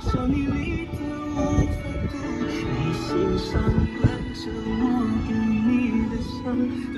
想你里的我太多，你心上挂着我给你的伤。